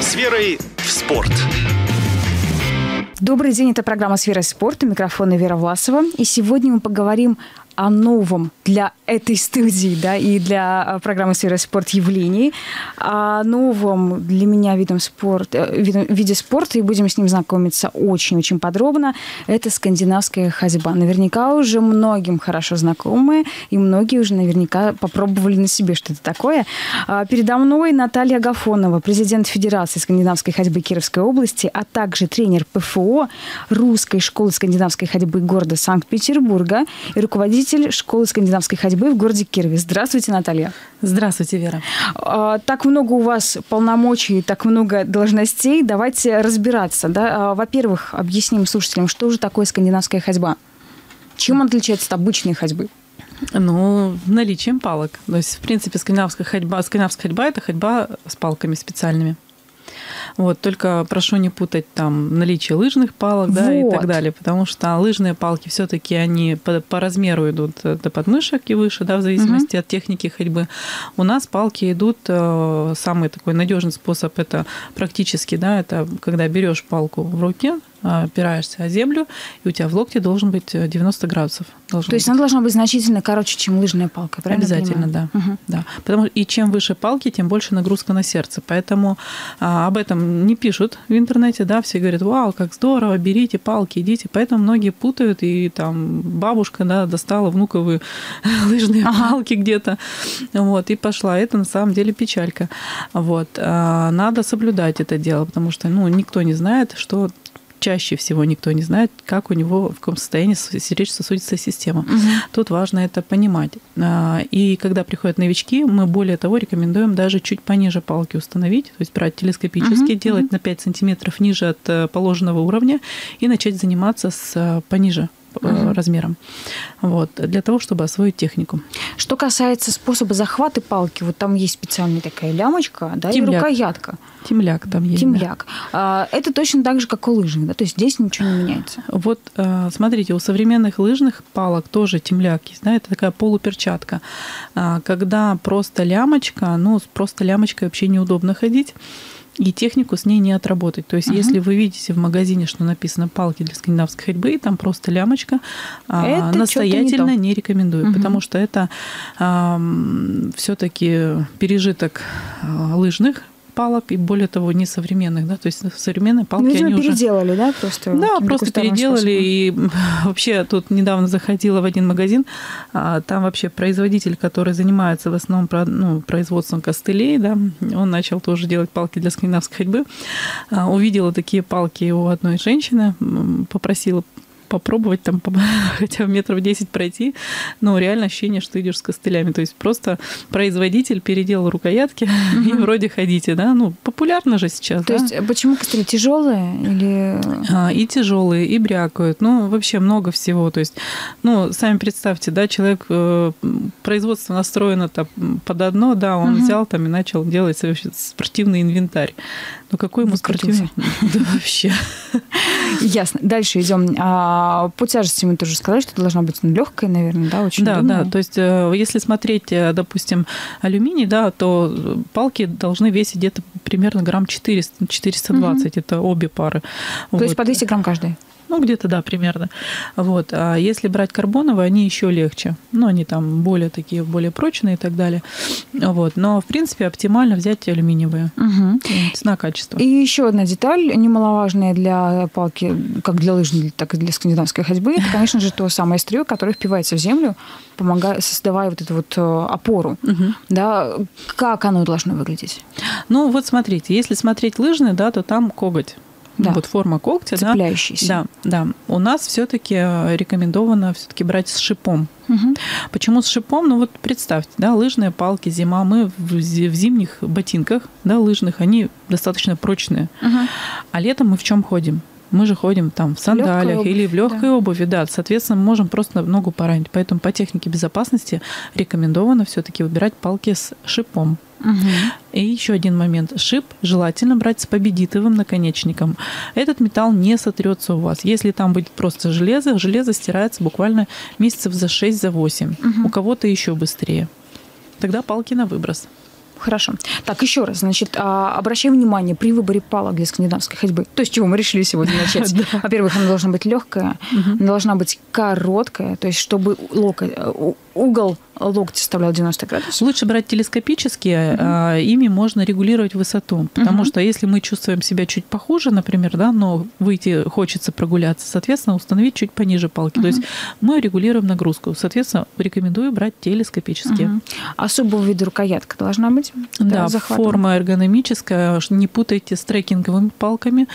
С верой в спорт. Добрый день, это программа «Сфера спорта», микрофон Вера Власова. И сегодня мы поговорим о новом для этой студии, да, и для а, программы «Сфера спорт» явлений, о новом для меня видом спорта, э, видом, виде спорта, и будем с ним знакомиться очень-очень подробно. Это скандинавская ходьба. Наверняка уже многим хорошо знакомые, и многие уже наверняка попробовали на себе, что это такое. А, передо мной Наталья Гафонова, президент Федерации скандинавской ходьбы Кировской области, а также тренер ПФО Русской школы скандинавской ходьбы города Санкт-Петербурга и руководитель руководитель школы скандинавской ходьбы в городе Кирове. Здравствуйте, Наталья. Здравствуйте, Вера. А, так много у вас полномочий, так много должностей. Давайте разбираться. Да? А, во-первых, объясним слушателям, что же такое скандинавская ходьба. Чем отличается от обычной ходьбы? Ну, наличием палок. То есть, в принципе, скандинавская ходьба, скандинавская ходьба – это ходьба с палками специальными. Вот, только прошу не путать там наличие лыжных палок, да, вот. и так далее, потому что лыжные палки все-таки они по, по размеру идут до подмышек и выше, да, в зависимости угу. от техники ходьбы. У нас палки идут э, самый такой надежный способ это практически, да, это когда берешь палку в руке, опираешься о землю, и у тебя в локте должен быть 90 э, градусов. То быть. есть она должна быть значительно короче, чем лыжная палка, правильно? Обязательно, да. Угу. да. Потому, и чем выше палки, тем больше нагрузка на сердце. Поэтому а, об этом не пишут в интернете, да, все говорят, вау, как здорово, берите палки, идите. Поэтому многие путают, и там бабушка, да, достала внуковые лыжные ага. палки где-то, вот, и пошла. Это на самом деле печалька. Вот. А, надо соблюдать это дело, потому что, ну, никто не знает, что чаще всего никто не знает, как у него, в каком состоянии сердечно-сосудистая система. Угу. Тут важно это понимать. А, и когда приходят новички, мы более того рекомендуем даже чуть пониже палки установить, то есть брать телескопически, угу. делать угу. на 5 сантиметров ниже от э, положенного уровня и начать заниматься с э, пониже угу. размером. Вот, для того, чтобы освоить технику. Что касается способа захвата палки, вот там есть специальная такая лямочка, да, Темляк. и рукоятка. Темляк там есть. Темляк. Да. Это точно так же, как у лыжных, да? То есть здесь ничего не меняется. Вот э, смотрите, у современных лыжных палок тоже темляк есть, да, это такая полуперчатка. А, когда просто лямочка, ну, просто лямочкой вообще неудобно ходить и технику с ней не отработать. То есть, uh-huh. если вы видите в магазине, что написано палки для скандинавской ходьбы, там просто лямочка, а, это настоятельно не, не рекомендую, uh-huh. потому что это а, все-таки пережиток а, лыжных палок, и более того, не современных, да, то есть современные палки, ну, видимо, они переделали, уже... да, просто? Да, просто переделали, способом. и вообще тут недавно заходила в один магазин, а, там вообще производитель, который занимается в основном ну, производством костылей, да, он начал тоже делать палки для скандинавской ходьбы, а, увидела такие палки у одной женщины, попросила попробовать там хотя бы метров 10 пройти, но реально ощущение, что идешь с костылями. То есть просто производитель переделал рукоятки и вроде ходите, да? Ну, популярно же сейчас. То да? есть почему костыли тяжелые или... А, и тяжелые, и брякают. Ну, вообще много всего. То есть, ну, сами представьте, да, человек, э, производство настроено там под одно, да, он взял там и начал делать вообще спортивный инвентарь. Ну, какой ему спортивный? Да, вообще. Ясно. Дальше идем. А, по тяжести мы тоже сказали, что должна быть ну, легкая, наверное, да, очень Да, да. То есть, э, если смотреть, э, допустим, алюминий, да, то палки должны весить где-то примерно грамм 400, 420. Угу. Это обе пары. То вот. есть по 200 грамм каждая? Ну, где-то, да, примерно. Вот. А если брать карбоновые, они еще легче. Ну, они там более такие, более прочные и так далее. Вот. Но, в принципе, оптимально взять алюминиевые. Угу. Цена, качество. И еще одна деталь, немаловажная для палки, как для лыжной, так и для скандинавской ходьбы, это, конечно же, то самое острие, которое впивается в землю, помогая, создавая вот эту вот э, опору. Угу. Да, как оно должно выглядеть? Ну, вот смотрите, если смотреть лыжные, да, то там коготь да. вот форма когтя, цепляющийся. Да, да. У нас все-таки э, рекомендовано все-таки брать с шипом. Угу. Почему с шипом? Ну вот представьте, да, лыжные палки, зима, мы в зимних ботинках, да, лыжных, они достаточно прочные. Угу. А летом мы в чем ходим? Мы же ходим там в сандалиях или в легкой да. обуви, да, соответственно, мы можем просто ногу поранить. Поэтому по технике безопасности рекомендовано все-таки выбирать палки с шипом. Угу. И еще один момент. Шип желательно брать с победитовым наконечником. Этот металл не сотрется у вас. Если там будет просто железо, железо стирается буквально месяцев за 6-8. За 8. Угу. У кого-то еще быстрее. Тогда палки на выброс. Хорошо. Так, еще раз, значит, а, обращаем внимание при выборе палок для скандинавской ходьбы. То, с чего мы решили сегодня начать. Во-первых, она должна быть легкая, она должна быть короткая, то есть чтобы локоть, э, угол локти составлял 90 градусов. Лучше брать телескопические, угу. ими можно регулировать высоту, потому угу. что если мы чувствуем себя чуть похуже, например, да, но выйти хочется прогуляться, соответственно, установить чуть пониже палки. Угу. То есть мы регулируем нагрузку. Соответственно, рекомендую брать телескопические. Угу. Особого вида рукоятка должна быть? Да, форма эргономическая. Не путайте с трекинговыми палками.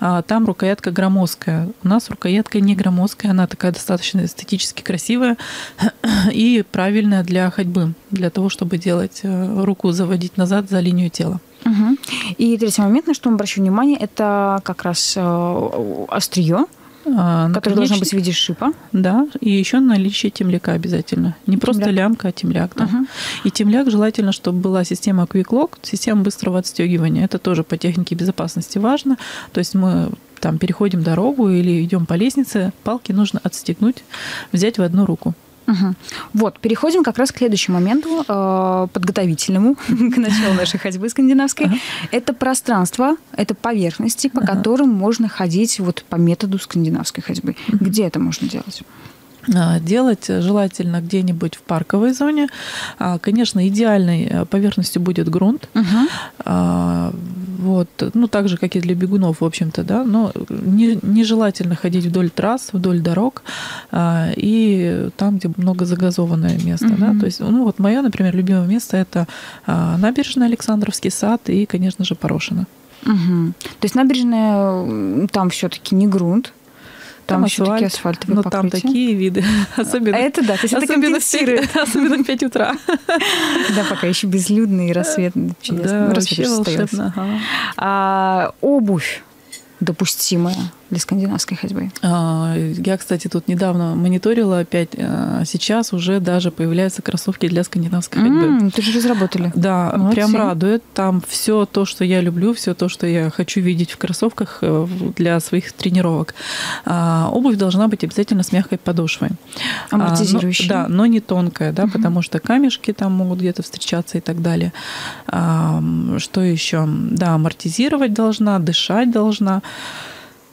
А, там рукоятка громоздкая. У нас рукоятка не громоздкая, она такая достаточно эстетически красивая и правильно правильная для ходьбы, для того, чтобы делать э, руку заводить назад за линию тела. Угу. И третий момент, на что мы обращу внимание, это как раз э, острие, а, которое должно быть в виде шипа. Да, и еще наличие темляка обязательно. Не темляк. просто лямка, а темляк. Да. Угу. И темляк желательно, чтобы была система Quick Lock, система быстрого отстегивания. Это тоже по технике безопасности важно. То есть мы там переходим дорогу или идем по лестнице, палки нужно отстегнуть, взять в одну руку. Угу. Вот, переходим как раз к следующему моменту, э, подготовительному к началу нашей ходьбы скандинавской. Ага. Это пространство, это поверхности, по ага. которым можно ходить вот по методу скандинавской ходьбы. Угу. Где это можно делать? А, делать желательно где-нибудь в парковой зоне. А, конечно, идеальной э, поверхностью будет грунт. Угу. Вот. Ну, так же, как и для бегунов, в общем-то, да. Но не, нежелательно ходить вдоль трасс, вдоль дорог и там, где много загазованное место. Угу. Да? То есть, ну, вот мое, например, любимое место это набережная Александровский сад и, конечно же, Порошина. Угу. То есть набережная там все-таки не грунт, там, там такие асфальтовые но покрытия. там такие виды. Особенно, а это да, то есть особенно, это в 5, особенно в 5 утра. Да, пока еще безлюдный рассвет. Да, вообще волшебно. А обувь допустимая для скандинавской ходьбы? А, я, кстати, тут недавно мониторила опять. А, сейчас уже даже появляются кроссовки для скандинавской ходьбы. Mm, ты же разработали. Да, Молодцы. прям радует. Там все то, что я люблю, все то, что я хочу видеть в кроссовках э, для своих тренировок. А, обувь должна быть обязательно с мягкой подошвой. Амортизирующей. Да, но не тонкая, да, угу. потому что камешки там могут где-то встречаться и так далее. Что еще? Да, амортизировать должна, дышать должна.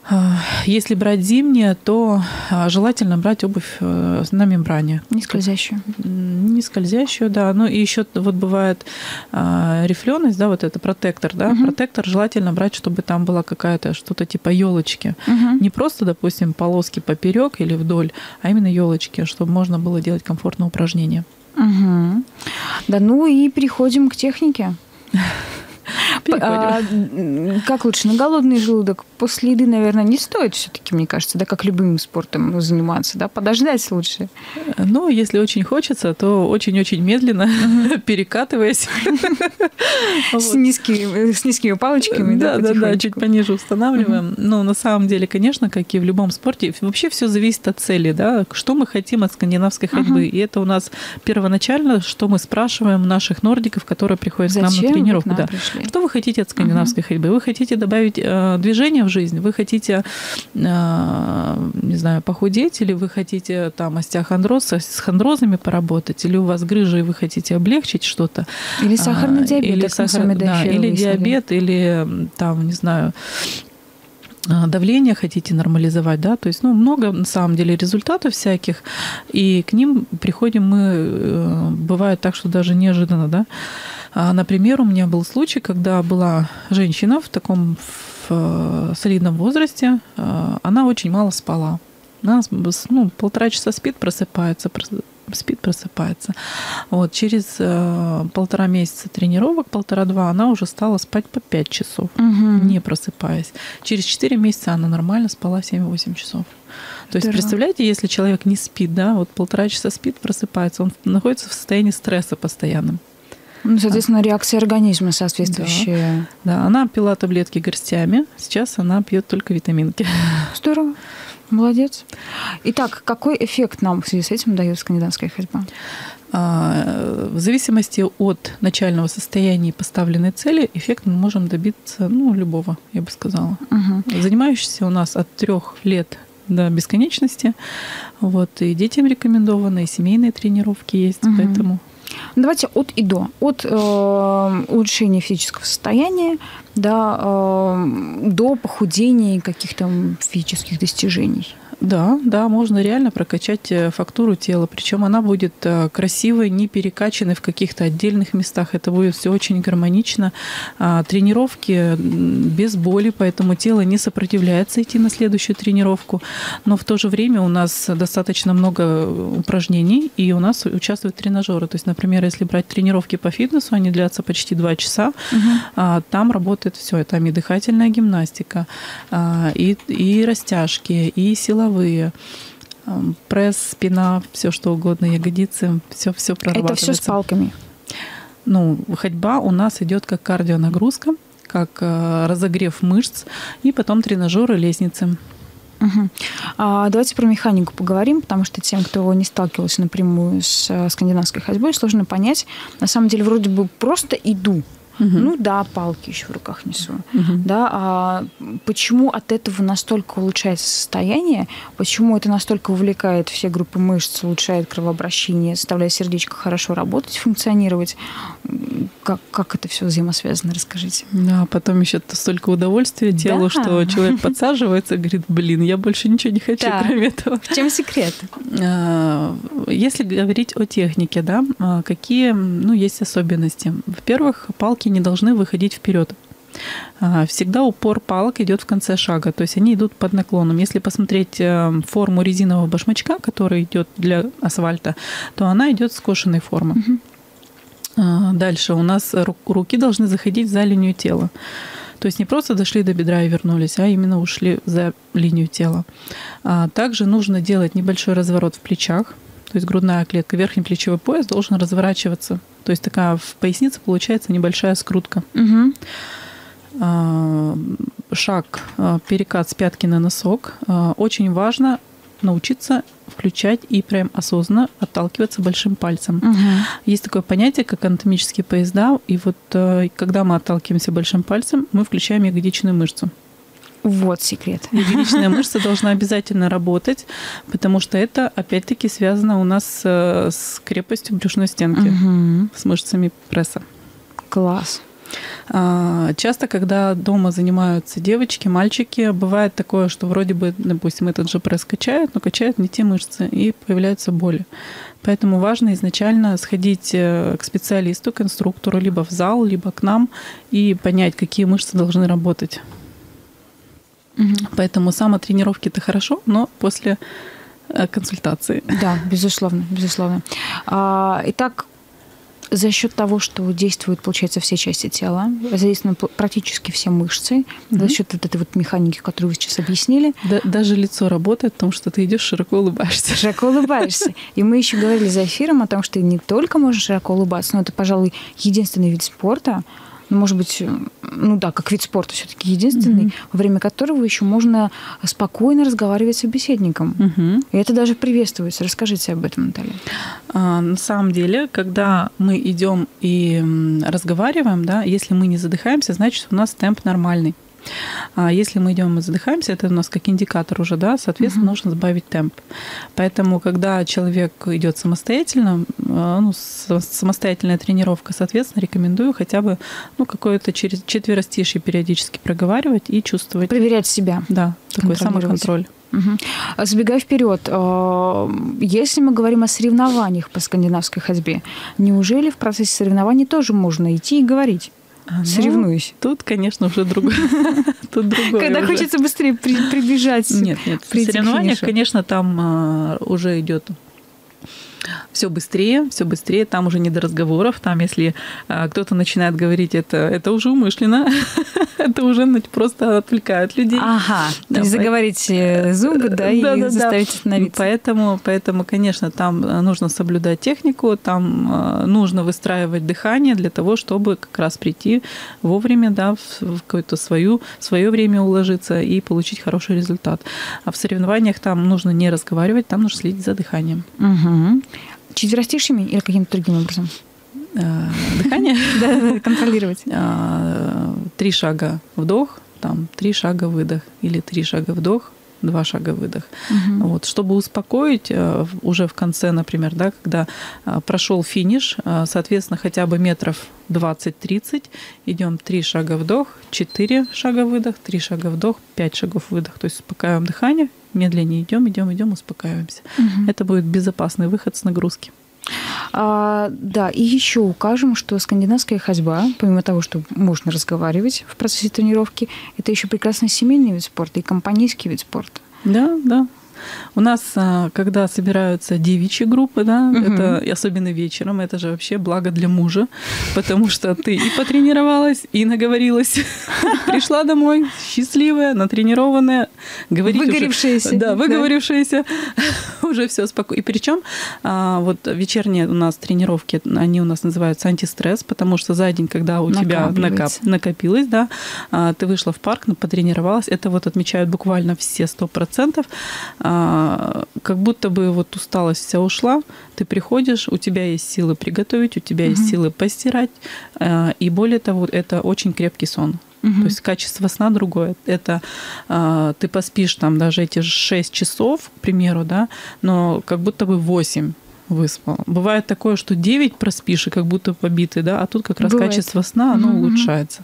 А, если брать зимнее, то а, желательно брать обувь э, на мембране. Не скользящую. Не скользящую, да. Ну и еще вот бывает а, рифленость, да, вот это протектор, да. Угу. Протектор желательно брать, чтобы там была какая-то что-то типа елочки. Угу. Не просто, допустим, полоски поперек или вдоль, а именно елочки, чтобы можно было делать комфортное упражнение. Угу. Да, ну и переходим к технике. А, как лучше, на голодный желудок? После еды, наверное, не стоит все-таки, мне кажется, да, как любым спортом заниматься, да, подождать лучше. Ну, если очень хочется, то очень-очень медленно, перекатываясь. С низкими палочками, да, да, да, чуть пониже устанавливаем. Но на самом деле, конечно, как и в любом спорте, вообще все зависит от цели, да, что мы хотим от скандинавской ходьбы. И это у нас первоначально, что мы спрашиваем наших нордиков, которые приходят к нам на тренировку. Что вы хотите от скандинавской uh-huh. ходьбы? Вы хотите добавить э, движение в жизнь? Вы хотите, э, не знаю, похудеть? Или вы хотите там остеохондроз, с хондрозами поработать? Или у вас грыжа, и вы хотите облегчить что-то? Или сахарный а, диабет. Или, сахар, да, или диабет, или там, не знаю, а, давление хотите нормализовать, да, то есть, ну, много на самом деле результатов всяких, и к ним приходим мы, э, бывает так, что даже неожиданно, да. А, например, у меня был случай, когда была женщина в таком в э, солидном возрасте, а, она очень мало спала. Она ну, полтора часа спит, просыпается, спит, просыпается. Вот, через э, полтора месяца тренировок, полтора-два, она уже стала спать по пять часов, угу. не просыпаясь. Через четыре месяца она нормально спала 7-8 часов. То есть, представляете, если человек не спит, да, вот полтора часа спит, просыпается, он находится в состоянии стресса постоянном. Ну, соответственно, реакция организма соответствующая. Да. да, она пила таблетки горстями, сейчас она пьет только витаминки. Здорово. Молодец. Итак, какой эффект нам в связи с этим дает скандинавская ходьба? А, в зависимости от начального состояния и поставленной цели, эффект мы можем добиться ну, любого, я бы сказала. Угу. Занимающийся у нас от трех лет до бесконечности. Вот, и детям рекомендованы, и семейные тренировки есть, угу. поэтому Давайте от и до. От э, улучшения физического состояния да, э, до похудения и каких-то физических достижений. Да, да, можно реально прокачать э, фактуру тела, причем она будет э, красивой, не перекачанной в каких-то отдельных местах. Это будет все очень гармонично. А, тренировки без боли, поэтому тело не сопротивляется идти на следующую тренировку. Но в то же время у нас достаточно много упражнений, и у нас участвуют тренажеры. То есть, например, если брать тренировки по фитнесу, они длятся почти два часа, угу. там работает все. Там и дыхательная гимнастика, а, и, и растяжки, и сила силовые, пресс, спина, все что угодно, ягодицы, все, все прорабатывается. Это все с палками? Ну, ходьба у нас идет как кардионагрузка, как э, разогрев мышц, и потом тренажеры, лестницы. Угу. А, давайте про механику поговорим, потому что тем, кто не сталкивался напрямую с э, скандинавской ходьбой, сложно понять. На самом деле, вроде бы просто иду, Угу. Ну да, палки еще в руках несу. Угу. Да, а почему от этого настолько улучшается состояние? Почему это настолько увлекает все группы мышц, улучшает кровообращение, заставляет сердечко хорошо работать, функционировать? Как, как это все взаимосвязано? Расскажите. Да, потом еще столько удовольствия телу, да. что человек подсаживается и говорит, блин, я больше ничего не хочу, да. кроме этого. В чем секрет? А, если говорить о технике, да, а, какие ну, есть особенности? Во-первых, палки палки не должны выходить вперед. А, всегда упор палок идет в конце шага, то есть они идут под наклоном. Если посмотреть э, форму резинового башмачка, который идет для асфальта, то она идет скошенной формы. Угу. Дальше у нас руки должны заходить за линию тела. То есть не просто дошли до бедра и вернулись, а именно ушли за линию тела. А, также нужно делать небольшой разворот в плечах, то есть грудная клетка, верхний плечевой пояс должен разворачиваться то есть такая в пояснице получается небольшая скрутка. Угу. Шаг, а, перекат с пятки на носок. А, очень важно научиться включать и прям осознанно отталкиваться большим пальцем. Угу. Есть такое понятие, как анатомические поезда, и вот когда мы отталкиваемся большим пальцем, мы включаем ягодичную мышцу. Вот секрет. Ягодичная мышца должна обязательно работать, потому что это, опять-таки, связано у нас э, с крепостью брюшной стенки, угу. с мышцами пресса. Класс. А, часто, когда дома занимаются девочки, мальчики, бывает такое, что вроде бы, допустим, этот же пресс качают, но качают не те мышцы, и появляются боли. Поэтому важно изначально сходить э, к специалисту, к инструктору, либо в зал, либо к нам, и понять, какие мышцы должны работать. Угу. Поэтому самотренировки это хорошо, но после э, консультации. Да, безусловно, безусловно. А, итак, за счет того, что действуют, получается, все части тела, задействованы практически все мышцы, угу. за счет вот этой вот механики, которую вы сейчас объяснили. Да, даже лицо работает, потому что ты идешь широко улыбаешься. Широко улыбаешься. И мы еще говорили за эфиром о том, что не только можешь широко улыбаться, но это, пожалуй, единственный вид спорта, ну, может быть, ну да, как вид спорта все-таки единственный, mm-hmm. во время которого еще можно спокойно разговаривать с собеседником. Mm-hmm. И это даже приветствуется. Расскажите об этом, Наталья. А, на самом деле, когда мы идем и разговариваем, да, если мы не задыхаемся, значит, у нас темп нормальный. А если мы идем и задыхаемся, это у нас как индикатор уже, да, соответственно, угу. нужно сбавить темп. Поэтому, когда человек идет самостоятельно, а, ну, самостоятельная тренировка, соответственно, рекомендую хотя бы ну, какое-то через четверостишье периодически проговаривать и чувствовать. Проверять себя. Да, такой самоконтроль. Угу. Сбегая вперед, если мы говорим о соревнованиях по скандинавской ходьбе, неужели в процессе соревнований тоже можно идти и говорить? А, ну, Соревнуюсь. Тут, конечно, уже другое. Тут другое. Когда уже. хочется быстрее при, прибежать. Нет, нет. В соревнованиях, конечно, там а, уже идет все быстрее, все быстрее, там уже не до разговоров, там если а, кто-то начинает говорить это, это уже умышленно, это уже просто отвлекают людей. Ага, да, то заговорить э, зубы, да, и да, заставить остановиться. Поэтому, поэтому, конечно, там э, нужно соблюдать технику, там э, нужно выстраивать дыхание для того, чтобы как раз прийти вовремя, да, в какое-то свою, свое время уложиться и получить хороший результат. А в соревнованиях там нужно не разговаривать, там нужно следить за дыханием. Угу. Четверостишьями или каким-то другим образом? Э, дыхание? Да, контролировать. А, три шага вдох, там три шага выдох. Или три шага вдох, два шага выдох. Угу. Вот, чтобы успокоить э, уже в конце, например, да, когда э, прошел финиш, э, соответственно, хотя бы метров 20-30, идем три шага вдох, четыре шага выдох, три шага вдох, пять шагов выдох. То есть успокаиваем дыхание, медленнее идем, идем, идем, успокаиваемся. Угу. Это будет безопасный выход с нагрузки. А, да, и еще укажем, что скандинавская ходьба, помимо того, что можно разговаривать в процессе тренировки, это еще прекрасный семейный вид спорта и компанейский вид спорта. Да, да. У нас, а, когда собираются девичьи группы, да, угу. это особенно вечером, это же вообще благо для мужа, потому что ты и потренировалась, и наговорилась, пришла домой счастливая, натренированная, говорить выгоревшаяся, уже, да, выговорившаяся, да. уже все спокойно. И причем а, вот вечерние у нас тренировки, они у нас называются антистресс, потому что за день, когда у тебя накоп, накопилось, да, а, ты вышла в парк, потренировалась, это вот отмечают буквально все сто процентов а, как будто бы вот усталость вся ушла, ты приходишь, у тебя есть силы приготовить, у тебя есть силы постирать, а, и более того, это очень крепкий сон. Угу. То есть качество сна другое. Это э, ты поспишь там даже эти 6 часов, к примеру, да, но как будто бы 8 выспал. Бывает такое, что 9 проспишь и как будто побитый, да, а тут как раз Бывает. качество сна, оно угу. улучшается.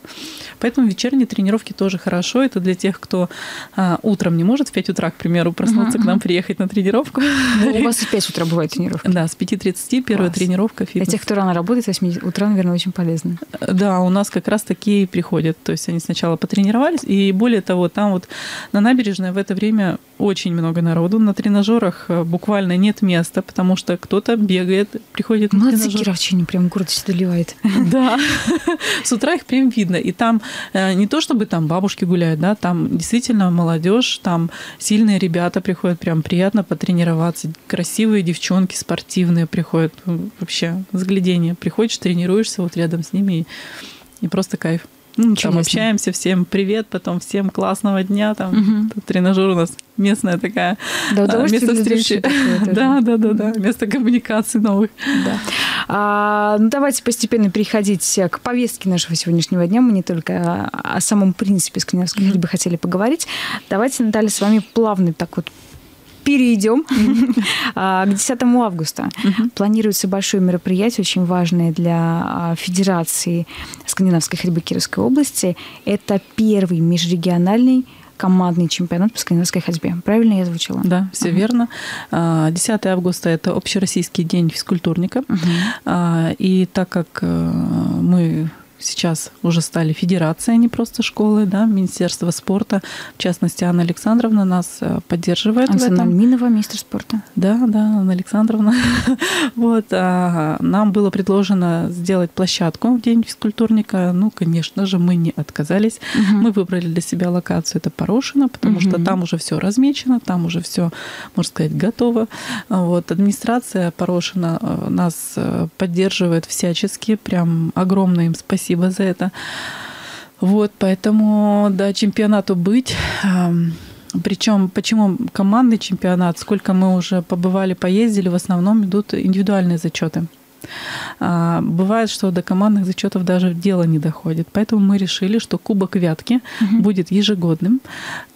Поэтому вечерние тренировки тоже хорошо. Это для тех, кто а, утром не может в 5 утра, к примеру, проснуться угу. к нам, приехать на тренировку. Ну, у вас в 5 утра бывает тренировка? Да, с 5.30 первая Класс. тренировка фитнес. Для тех, кто рано работает, 8 утра, наверное, очень полезно. Да, у нас как раз такие приходят. То есть они сначала потренировались, и более того, там вот на набережной в это время очень много народу. На тренажерах э, буквально нет места, потому что кто-то бегает, приходит Молодцы, на тренажер. Кировчане прям гордость доливает. Да. С утра их прям видно. И там э, не то, чтобы там бабушки гуляют, да, там действительно молодежь, там сильные ребята приходят, прям приятно потренироваться. Красивые девчонки спортивные приходят. Вообще, взглядение. Приходишь, тренируешься вот рядом с ними и, и просто кайф. Ну, там общаемся, всем привет, потом всем классного дня, там угу. тренажер у нас местная такая да, а, место встречи. Да, да, да, да, место коммуникации новых. Да. А, ну, давайте постепенно переходить к повестке нашего сегодняшнего дня. Мы не только о, о самом принципе скандинавской ходьбы хотели поговорить. Давайте, Наталья, с вами плавно так вот перейдем а, к 10 августа. Планируется большое мероприятие, очень важное для а, Федерации скандинавской ходьбы Кировской области. Это первый межрегиональный командный чемпионат по скандинавской ходьбе. Правильно я звучала? Да, все uh-huh. верно. 10 а, августа – это общероссийский день физкультурника. Uh-huh. И так как э, мы сейчас уже стали федерацией, а не просто школы, да, Министерство спорта. В частности, Анна Александровна нас э, поддерживает Анна в этом. Альминова, министр спорта. Да, да, Анна Александровна. вот, а, нам было предложено сделать площадку в День физкультурника. Ну, конечно же, мы не отказались. Угу. Мы выбрали для себя локацию, это Порошино, потому угу. что там уже все размечено, там уже все, можно сказать, готово. Вот, администрация Порошина э, нас э, поддерживает всячески, прям огромное им спасибо спасибо за это. Вот, поэтому, да, чемпионату быть. Причем, почему командный чемпионат, сколько мы уже побывали, поездили, в основном идут индивидуальные зачеты. А, бывает, что до командных зачетов даже дело не доходит. Поэтому мы решили, что Кубок Вятки угу. будет ежегодным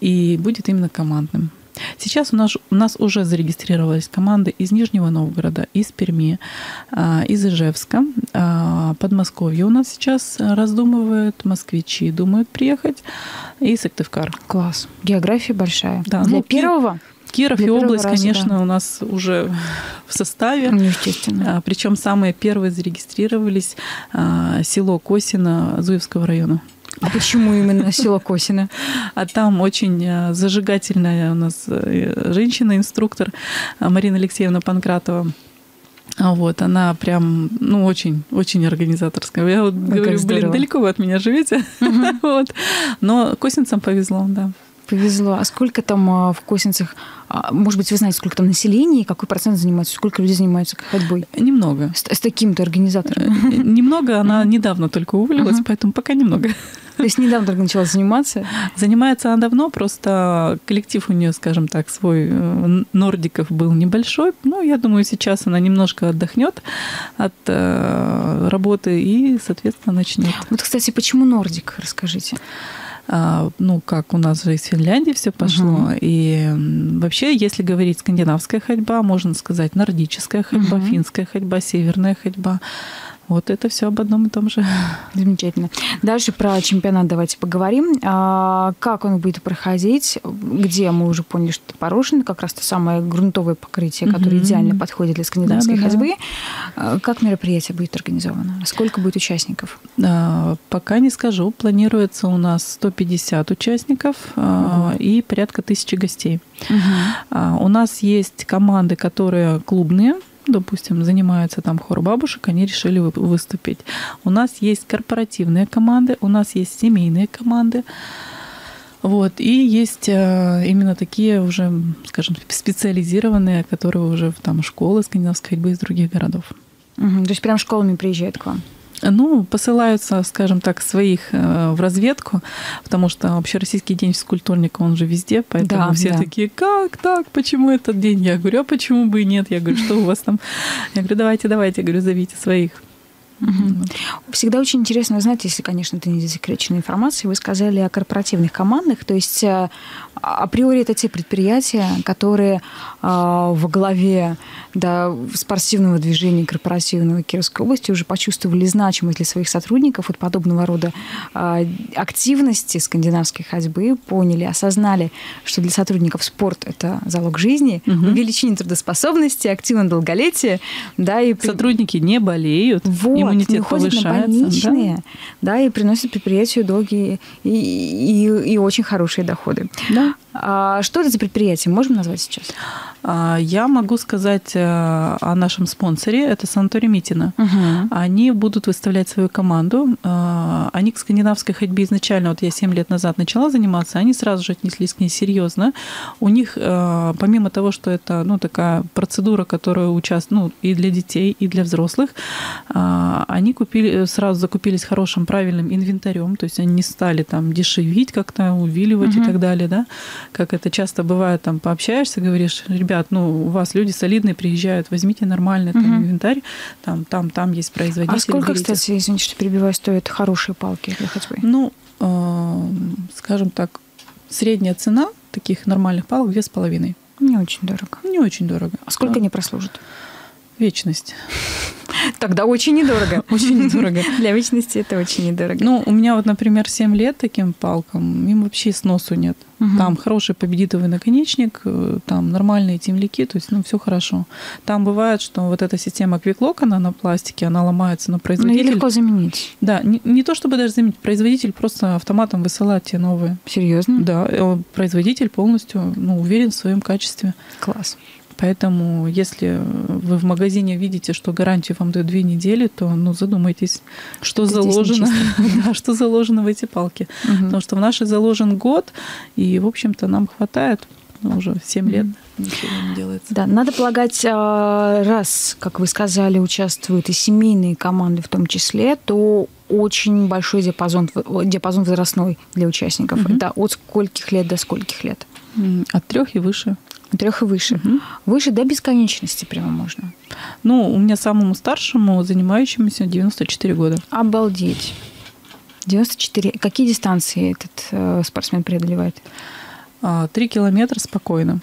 и будет именно командным. Сейчас у нас, у нас уже зарегистрировались команды из Нижнего Новгорода, из Перми, а, из Ижевска, а, Подмосковье у нас сейчас раздумывают, москвичи думают приехать, и Сыктывкар. Класс. География большая. Да, Для ну, первого? Киров Для и область, раза, конечно, да. у нас уже в составе. Ну, естественно. А, Причем самые первые зарегистрировались село Косино Зуевского района. А почему именно село Косино? А там очень э, зажигательная у нас э, женщина-инструктор э, Марина Алексеевна Панкратова. А вот, она прям, ну, очень, очень организаторская. Я вот ну, говорю, блин, далеко вы от меня живете. Угу. вот. Но косинцам повезло, да. Повезло. А сколько там а, в Косинцах, а, может быть, вы знаете, сколько там населения, какой процент занимается, сколько людей занимаются ходьбой? Немного. С, с таким-то организатором? Немного, она недавно только уволилась, поэтому пока немного. То есть недавно только начала заниматься? Занимается она давно, просто коллектив у нее, скажем так, свой э, нордиков был небольшой. Ну, я думаю, сейчас она немножко отдохнет от э, работы и, соответственно, начнет. Вот, кстати, почему нордик, расскажите? а, ну, как у нас же из Финляндии все пошло. Угу. И вообще, если говорить скандинавская ходьба, можно сказать нордическая ходьба, угу. финская ходьба, северная ходьба. Вот это все об одном и том же. Замечательно. Дальше про чемпионат давайте поговорим. А, как он будет проходить? Где мы уже поняли, что это порожено, как раз то самое грунтовое покрытие, которое mm-hmm. идеально подходит для скандинавской да, да, ходьбы. Да. Как мероприятие будет организовано? Сколько будет участников? А, пока не скажу. Планируется у нас 150 участников mm-hmm. и порядка тысячи гостей. Mm-hmm. У нас есть команды, которые клубные, допустим, занимается там хор бабушек, они решили выступить. У нас есть корпоративные команды, у нас есть семейные команды. Вот. И есть э, именно такие уже, скажем, специализированные, которые уже там школы скандинавской ходьбы из других городов. Угу, то есть прям школами приезжают к вам? Ну, посылаются, скажем так, своих э, в разведку, потому что общероссийский день физкультурника, он же везде, поэтому да, все да. такие, как так, почему этот день? Я говорю, а почему бы и нет? Я говорю, что у вас там? Я говорю, давайте, давайте, я говорю, зовите своих. Угу. Всегда очень интересно узнать, если, конечно, это не засекреченная информация, вы сказали о корпоративных командах, то есть э, априори это те предприятия, которые а, во главе да, спортивного движения корпоративного Кировской области уже почувствовали значимость для своих сотрудников от подобного рода а, активности скандинавской ходьбы, поняли, осознали, что для сотрудников спорт – это залог жизни, угу. увеличение трудоспособности, активное долголетие. Да, и Сотрудники не болеют, вот, иммунитет не ходят повышается. на больничные, да? да, и приносят предприятию долгие и, и, и очень хорошие доходы. Да. А что это за предприятие? Можем назвать сейчас? А, я могу сказать э, о нашем спонсоре, это санаторий Митина. Угу. Они будут выставлять свою команду. А, они к скандинавской ходьбе изначально, вот я 7 лет назад начала заниматься, они сразу же отнеслись к ней серьезно. У них, э, помимо того, что это ну, такая процедура, которая участвует ну, и для детей, и для взрослых, а, они купили, сразу закупились хорошим, правильным инвентарем, то есть они не стали там дешевить как-то, увиливать угу. и так далее, да, как это часто бывает, там пообщаешься, говоришь, ребят, ребят, ну, у вас люди солидные приезжают, возьмите нормальный там, угу. инвентарь, там, там, там есть производитель. А сколько, берите. кстати, извините, что перебиваю, стоят хорошие палки для ходьбы? Ну, э, скажем так, средняя цена таких нормальных палок две с половиной. Не очень дорого. Не очень дорого. А сколько а, они прослужат? Вечность. Тогда очень недорого. Очень недорого. Для вечности это очень недорого. Ну, у меня вот, например, 7 лет таким палкам, им вообще сносу нет. Угу. Там хороший победитовый наконечник, э, там нормальные темляки, то есть, ну, все хорошо. Там бывает, что вот эта система квиклок, она на пластике, она ломается, но производитель... Ну, легко заменить. Да, не, не то чтобы даже заменить, производитель просто автоматом высылает те новые. Серьезно? Да, э, производитель полностью ну, уверен в своем качестве. Класс. Поэтому, если вы в магазине видите, что гарантию вам дают две недели, то ну, задумайтесь, что заложено, да, что заложено в эти палки. Угу. Потому что в нашей заложен год, и, в общем-то, нам хватает ну, уже 7 лет. Ничего не делается. Да, надо полагать, а, раз, как вы сказали, участвуют и семейные команды в том числе, то очень большой диапазон, диапазон возрастной для участников. Угу. Это от скольких лет до скольких лет? От трех и выше. Трех и выше. Угу. Выше до бесконечности прямо можно. Ну, у меня самому старшему, занимающемуся, 94 года. Обалдеть. 94. Какие дистанции этот э, спортсмен преодолевает? А, три километра спокойно.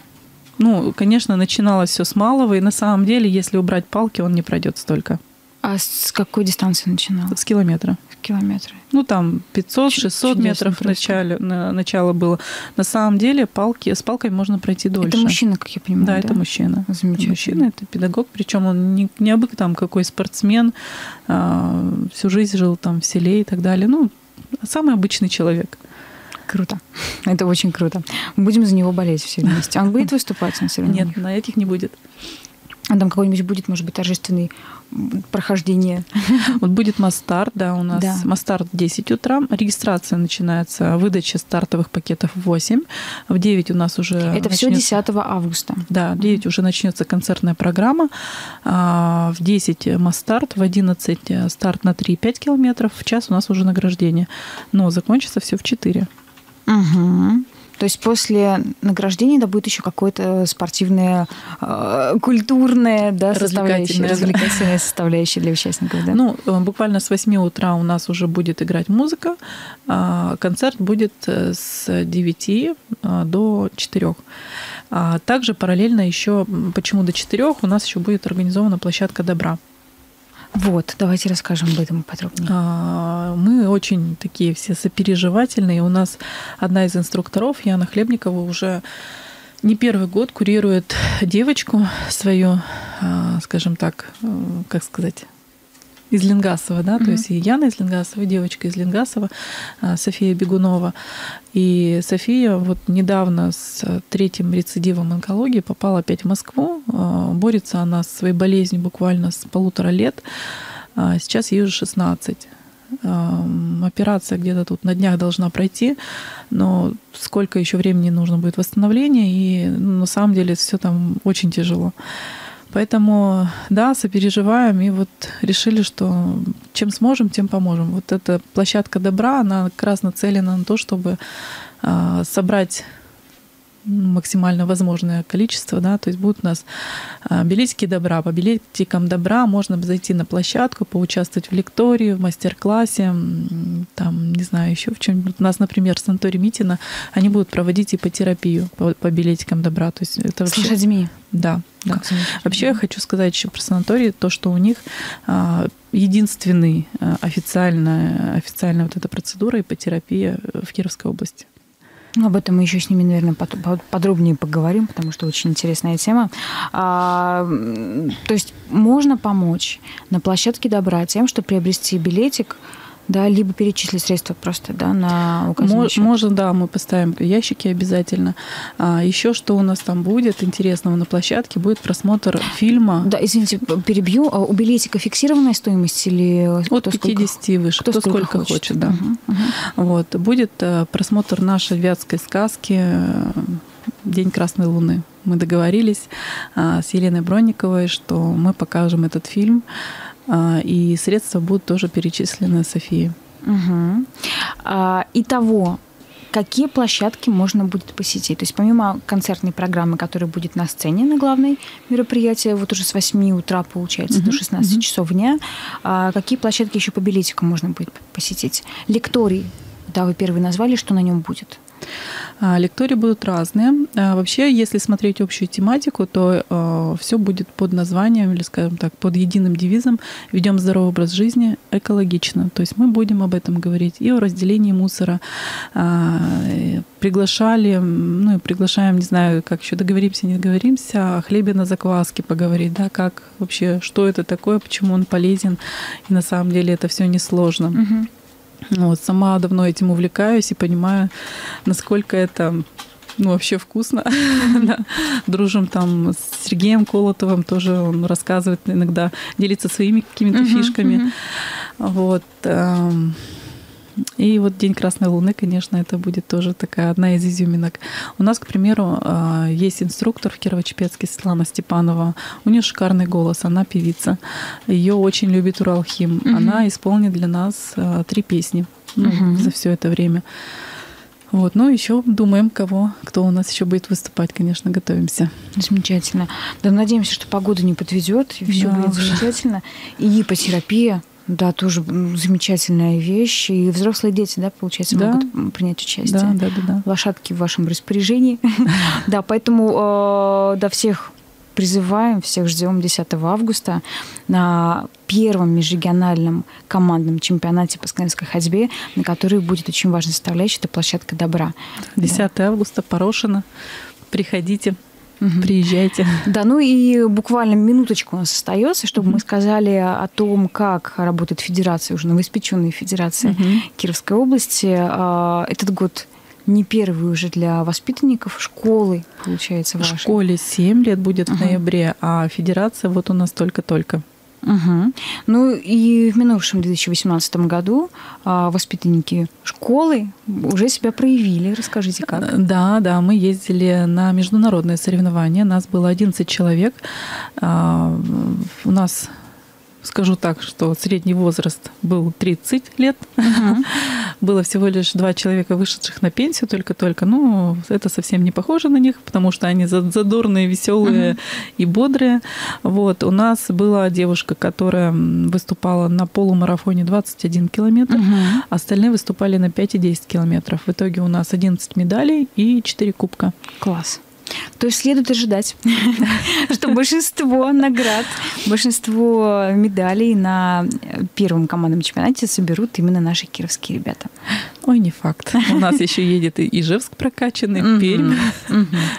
Ну, конечно, начиналось все с малого, и на самом деле, если убрать палки, он не пройдет столько. А с какой дистанции начинал? С километра. Километры. Ну, там 500-600 метров в начале, на, начало было. На самом деле палки, с палкой можно пройти дольше. Это мужчина, как я понимаю, да? Да, это мужчина. Замечательно. Мужчина, это педагог, причем он не, не абы там какой спортсмен, а, всю жизнь жил там в селе и так далее. Ну, самый обычный человек. Круто. Это очень круто. Будем за него болеть все вместе. Он будет выступать на соревнованиях? Нет, на этих не будет. А там какой-нибудь будет, может быть, торжественный прохождение? Вот будет Мастарт, да, у нас да. Мастарт в 10 утра. Регистрация начинается, выдача стартовых пакетов в 8. В 9 у нас уже Это начнется... все 10 августа. Да, в 9 уже начнется концертная программа. А, в 10 Мастарт, в 11 старт на 3-5 километров. В час у нас уже награждение. Но закончится все в 4. Угу. То есть после награждения да, будет еще какое-то спортивное, э, культурное, да, составляющее, развлекательная составляющая для участников, да? Ну, э, буквально с 8 утра у нас уже будет играть музыка. А концерт будет э, с 9 э, до 4. А также параллельно еще, почему до 4, у нас еще будет организована площадка добра. Вот, давайте расскажем об этом подробнее. А, мы очень такие все сопереживательные. У нас одна из инструкторов, Яна Хлебникова, уже не первый год курирует девочку свою, а, скажем так, э, как сказать, из Ленгасова, да, mm-hmm. то есть и Яна из Ленгасова, и девочка из Ленгасова, а, София Бегунова. И София вот недавно с третьим рецидивом онкологии попала опять в Москву. А, борется она с своей болезнью буквально с полутора лет. А, сейчас ей уже 16 операция где-то тут на днях должна пройти, но сколько еще времени нужно будет восстановления, и ну, на самом деле все там очень тяжело. Поэтому, да, сопереживаем и вот решили, что чем сможем, тем поможем. Вот эта площадка добра, она как раз нацелена на то, чтобы а, собрать максимально возможное количество, да, то есть будут у нас а, билетики добра. По билетикам добра можно зайти на площадку, поучаствовать в лектории, в мастер-классе, там, не знаю, еще в чем-нибудь. У нас, например, санаторий Митина, они будут проводить ипотерапию по, по билетикам добра. То есть это вообще... С лошадьми? Да. да. Вообще я хочу сказать еще про санаторий, то, что у них а, единственный а, официальная, официальная вот эта процедура ипотерапия в Кировской области. Ну, об этом мы еще с ними, наверное, подробнее поговорим, потому что очень интересная тема. А, то есть можно помочь на площадке добра тем, что приобрести билетик да, либо перечислить средства просто, да, на указанный счет. Можно, да, мы поставим ящики обязательно. А еще что у нас там будет интересного на площадке, будет просмотр фильма. Да, извините, перебью. А у билетика фиксированная стоимость или От 50 сколько? выше, кто, кто сколько, сколько хочет. хочет да. Угу, угу. Вот. Будет э, просмотр нашей вятской сказки э, День Красной Луны. Мы договорились а, с Еленой Бронниковой, что мы покажем этот фильм и средства будут тоже перечислены Софии. Угу. А, итого, какие площадки можно будет посетить? То есть помимо концертной программы, которая будет на сцене на главной мероприятии, вот уже с 8 утра, получается, угу. до 16 угу. часов дня, а какие площадки еще по билетикам можно будет посетить? Лекторий, да, вы первый назвали, что на нем будет? А, лектории будут разные. А, вообще, если смотреть общую тематику, то а, все будет под названием или, скажем так, под единым девизом «Ведем здоровый образ жизни экологично». То есть мы будем об этом говорить и о разделении мусора. Приглашали, ну и приглашаем, не знаю, как еще договоримся, не договоримся, о хлебе на закваске поговорить, да, как вообще, что это такое, почему он полезен, и на самом деле это все несложно. Угу. Вот, сама давно этим увлекаюсь и понимаю, насколько это ну, вообще вкусно. да. Дружим там с Сергеем Колотовым, тоже он рассказывает иногда, делится своими какими-то фишками. Вот. И вот День Красной Луны, конечно, это будет тоже такая одна из изюминок. У нас, к примеру, а, есть инструктор в Кирово-Чепецке Светлана Степанова. У нее шикарный голос, она певица. Ее очень любит Уралхим. Угу. Она исполнит для нас а, три песни ну, угу. за все это время. Вот, ну еще думаем, кого, кто у нас еще будет выступать, конечно, готовимся. Замечательно. Да, надеемся, что погода не подведет, и все да, будет замечательно. И ипотерапия да, тоже замечательная вещь. И взрослые дети, да, получается, да. могут принять участие. Да, да, да, да. Лошадки в вашем распоряжении. Да, поэтому до всех призываем, всех ждем 10 августа на первом межрегиональном командном чемпионате по скандинавской ходьбе, на который будет очень важная составляющая, это площадка добра. 10 да. августа, Порошина. Приходите. Угу. Приезжайте. Да, ну и буквально минуточку у нас остается, чтобы угу. мы сказали о том, как работает федерация, уже новоиспеченная федерация угу. Кировской области. А, этот год не первый уже для воспитанников школы, получается, вашей. Школе 7 лет будет угу. в ноябре, а федерация вот у нас только-только. Угу. Ну и в минувшем 2018 году а, воспитанники школы уже себя проявили. Расскажите, как? Да, да, мы ездили на международные соревнования. Нас было 11 человек. А, у нас скажу так, что средний возраст был 30 лет. Uh-huh. Было всего лишь два человека, вышедших на пенсию только-только. Ну, это совсем не похоже на них, потому что они задорные, веселые uh-huh. и бодрые. Вот. У нас была девушка, которая выступала на полумарафоне 21 километр, uh-huh. остальные выступали на 5 и 10 километров. В итоге у нас 11 медалей и 4 кубка. Класс. То есть следует ожидать, что большинство наград, большинство медалей на первом командном чемпионате соберут именно наши кировские ребята. Ой, не факт. У нас еще едет и Ижевск прокачанный, Пермь.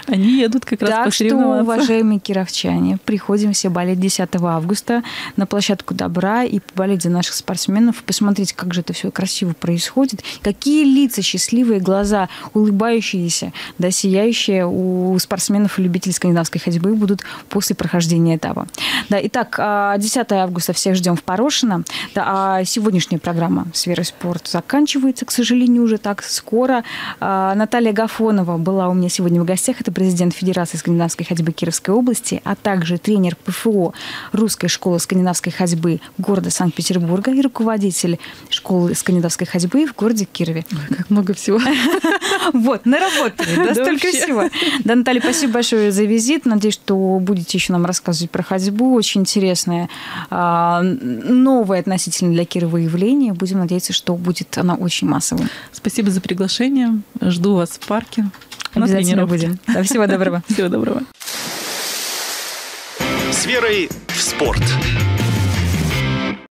Они едут как раз Так что, уважаемые кировчане, приходим все болеть 10 августа на площадку Добра и поболеть за наших спортсменов, посмотреть, как же это все красиво происходит, какие лица, счастливые глаза, улыбающиеся, да, сияющие у спортсменов и любителей скандинавской ходьбы будут после прохождения этапа. Да, итак, 10 а, августа всех ждем в Порошино. Да, а сегодняшняя программа «Сфера спорт» заканчивается, к сожалению, уже так скоро. А, Наталья Гафонова была у меня сегодня в гостях. Это президент Федерации скандинавской ходьбы Кировской области, а также тренер ПФО Русской школы скандинавской ходьбы города Санкт-Петербурга и руководитель школы скандинавской ходьбы в городе Кирове. как много всего. Вот, наработали, да, столько всего. Да, Наталья, спасибо большое за визит. Надеюсь, что будете еще нам рассказывать про ходьбу. Очень интересное, а, новое относительно для Кирова явление. Будем надеяться, что будет она очень массовой. Спасибо за приглашение. Жду вас в парке. Обязательно будем. Да, всего доброго. Всего доброго. С верой в спорт.